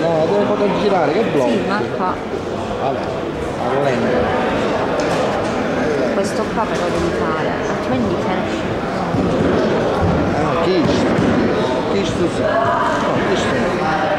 No, deve poter girare, che blocco? Sì, ma qua, Vabbè, a lento. questo qua però devi fare, altrimenti se ne esce. Ah, questo. Questo sì. No, questo no.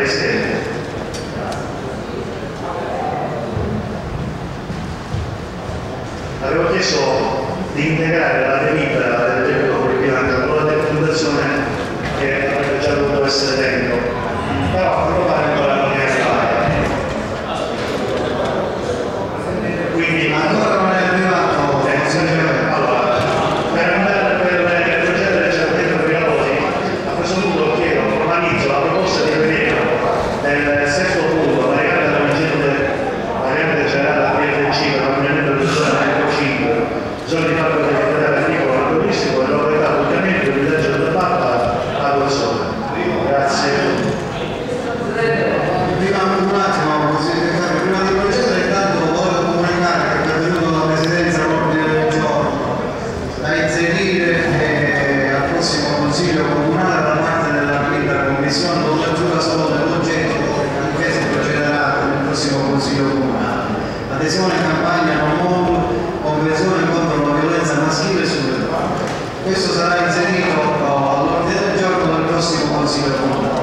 Presidente. Avevo chiesto di integrare la delibera del decreto Bianca con la declinazione che avrebbe già dovuto essere dentro, però a quanto pare Questo sarà inserito all'ordine del giorno del prossimo Consiglio comunale.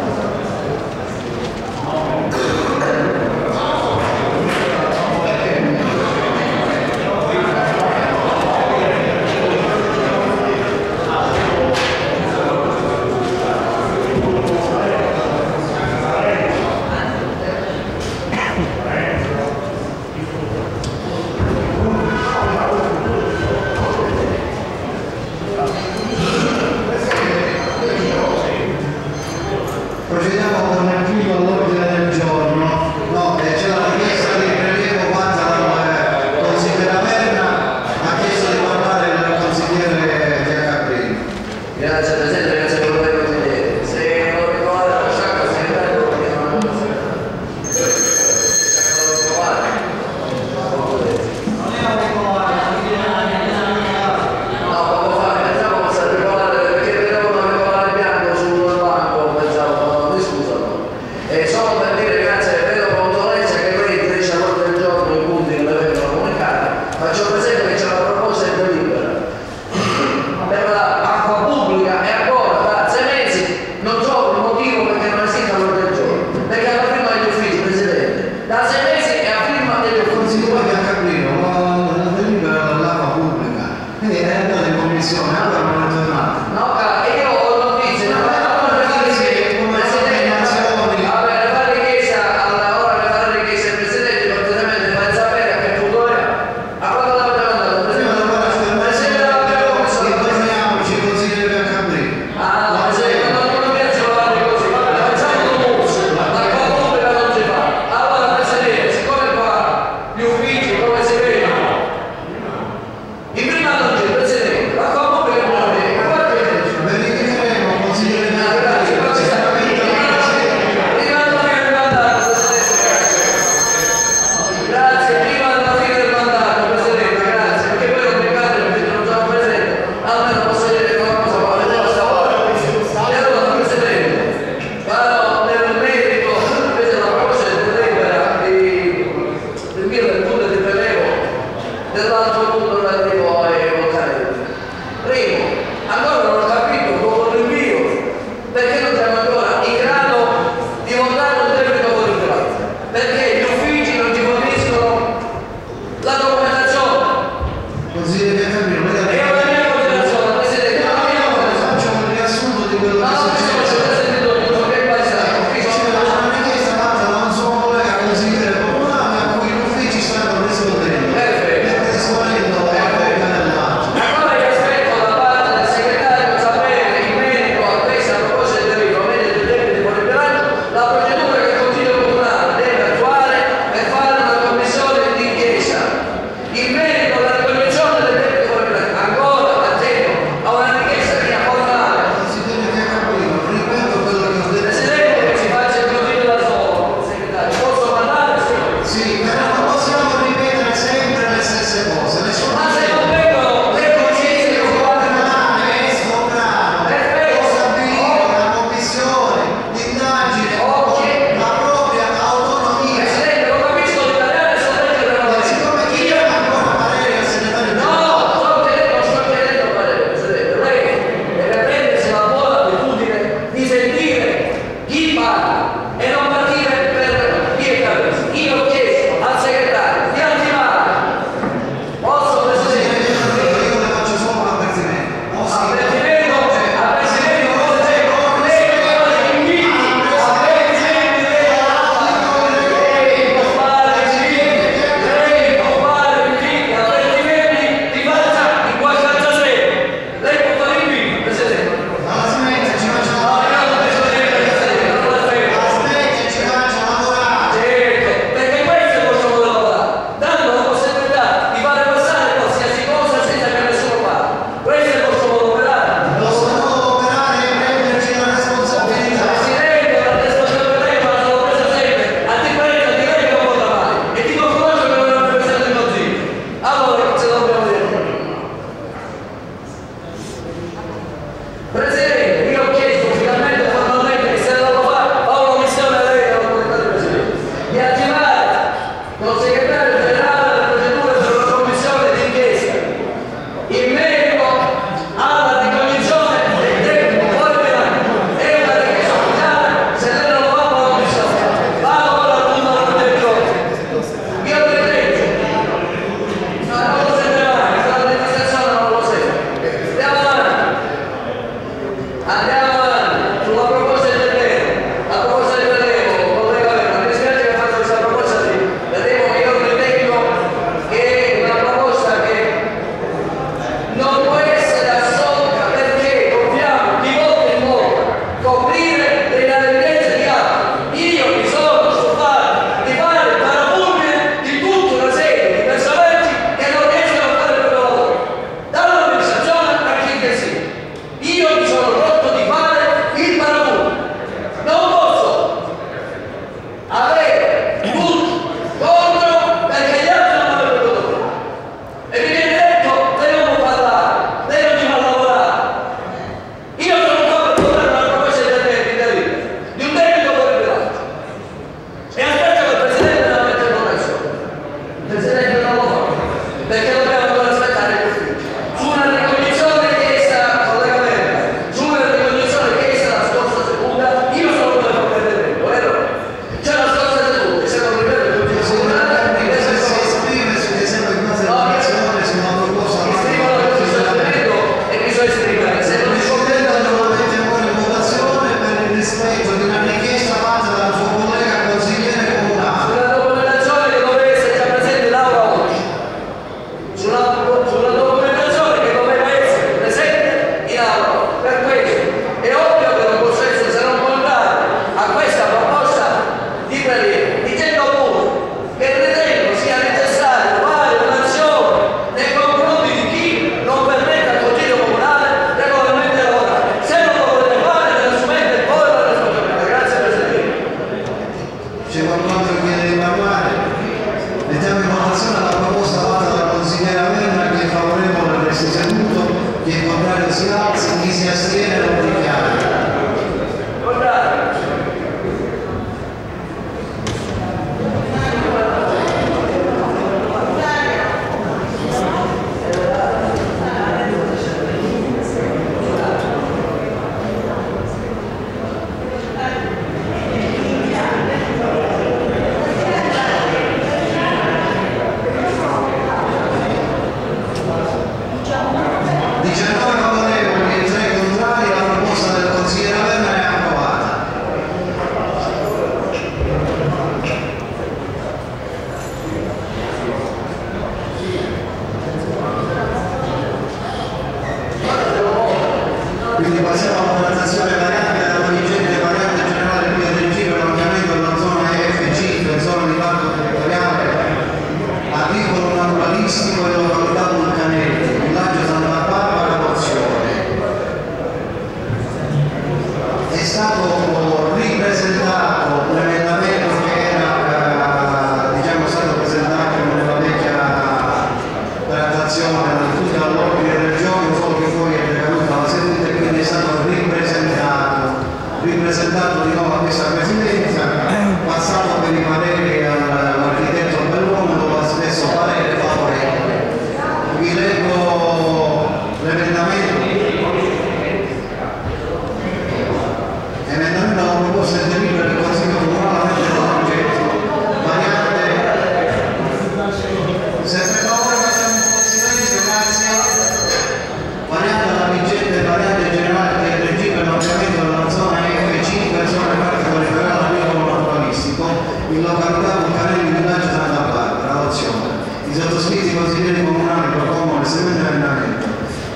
Giudici consigliere comunale propongono seguente emendamento.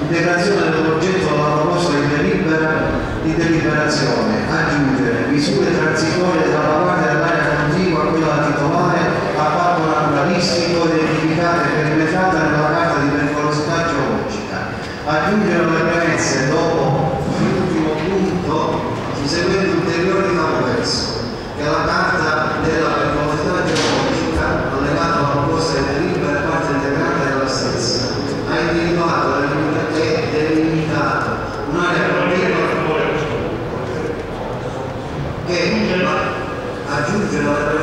Integrazione dell'oggetto alla proposta di delibera di deliberazione. Aggiungere misure transitorie dalla parte dell'area contigua a quella titolare a parco naturalistico identificata e perimetrata nella carta di pericolosità geologica. Aggiungere le premesse dopo l'ultimo punto su seguendo ulteriori capoverso che la carta della pericolosità geologica allegata alla proposta di delibera Obrigado.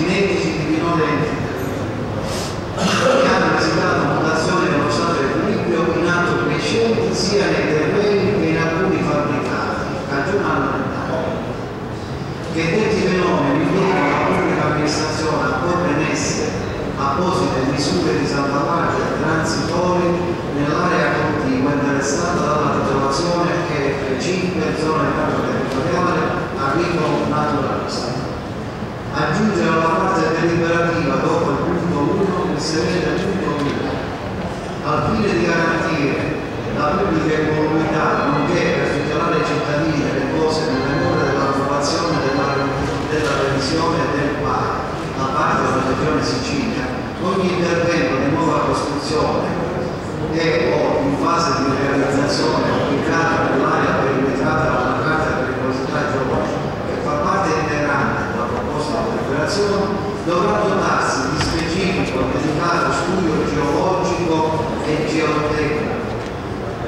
Ginetti di divinò dell'entità, che hanno presentato mutazione dello stato del pubblico in atto crescente sia nel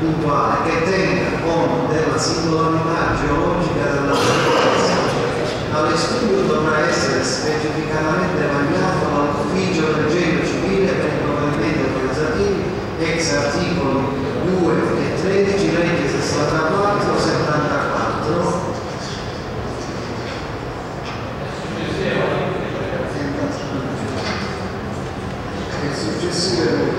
puntuale che tenga conto della singolarità geologica della foresta. Tale studio dovrà essere specificatamente mandato all'ufficio del genio civile per i provvedimenti organizzativi ex articoli 2 e 13 legge 64 74 successive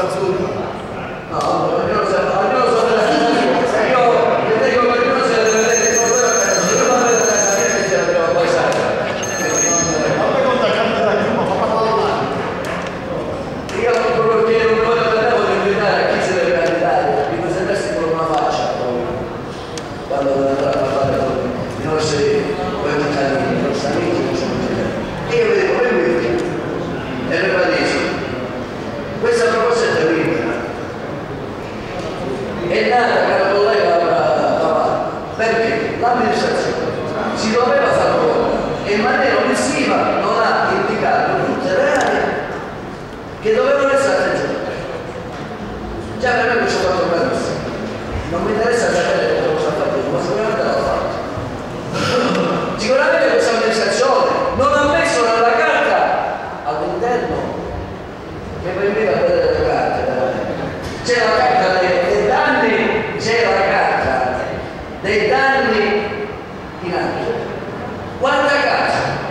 Estados Unidos.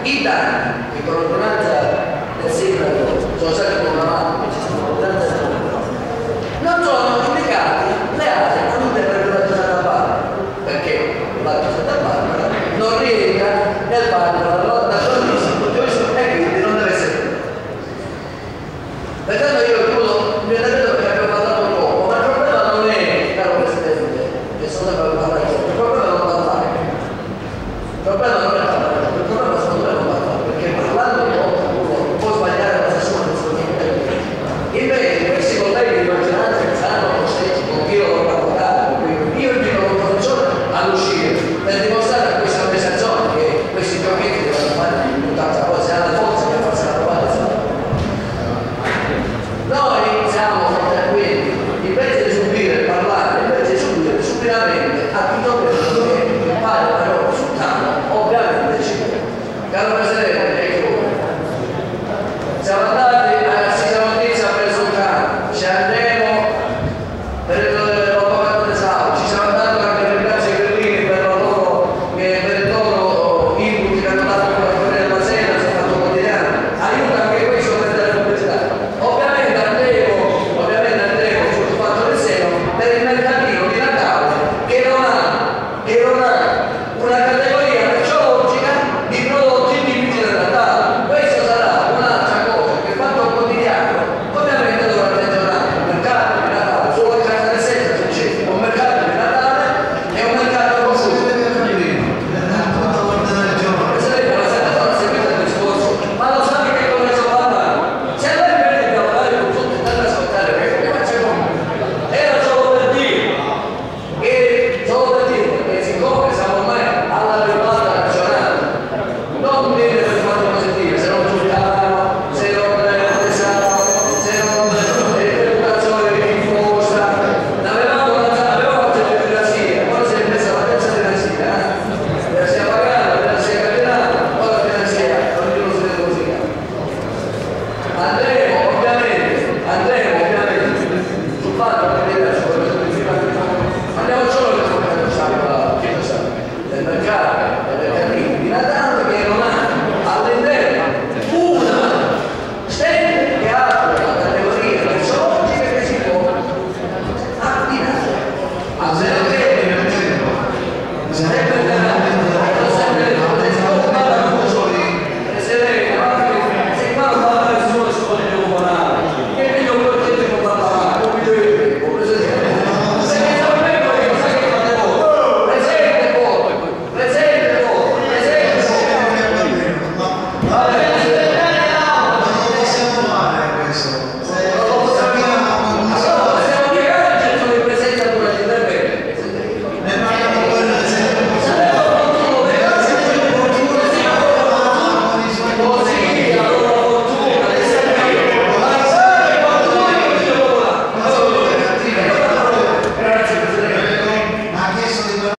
Ita, que con ordenanza del siglo II, Amém.